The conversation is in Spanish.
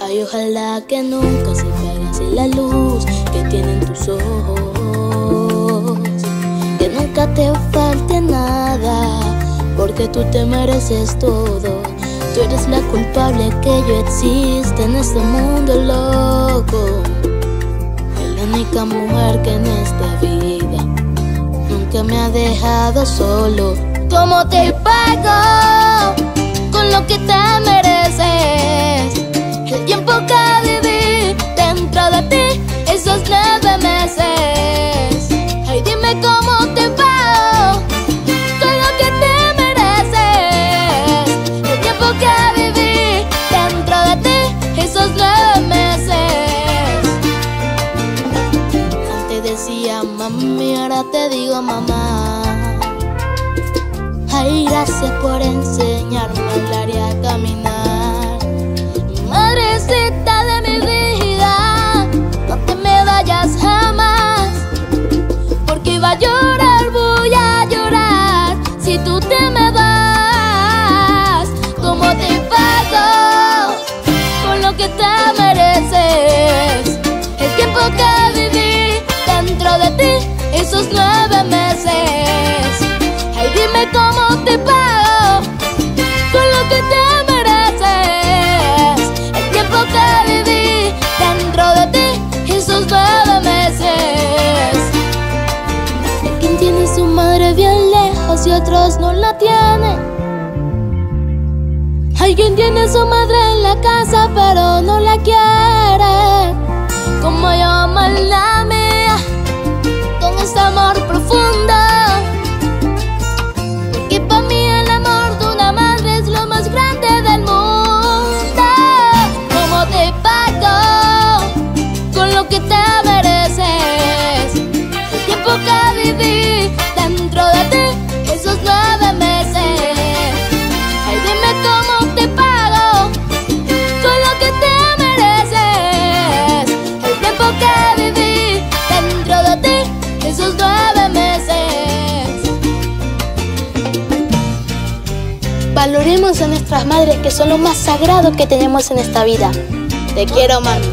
Ay, ojalá que nunca se apagase la luz que tienen tus ojos. Que nunca te falte nada, porque tú te mereces todo. Tú eres la culpable que yo existe en este mundo loco. Única mujer que en esta vida nunca me ha dejado solo. ¿Cómo te pago con lo que te mereces? Decía mami, ahora te digo mamá. Ay, gracias por enseñarme a hablar Cómo te pago con lo que te mereces. El tiempo que viví dentro de ti, esos nueve meses. Hay quien tiene su madre bien lejos y otros no la tienen. Hay quien tiene su madre en la casa pero no la quiere. Valoremos a nuestras madres que son lo más sagrado que tenemos en esta vida. Te quiero, mami.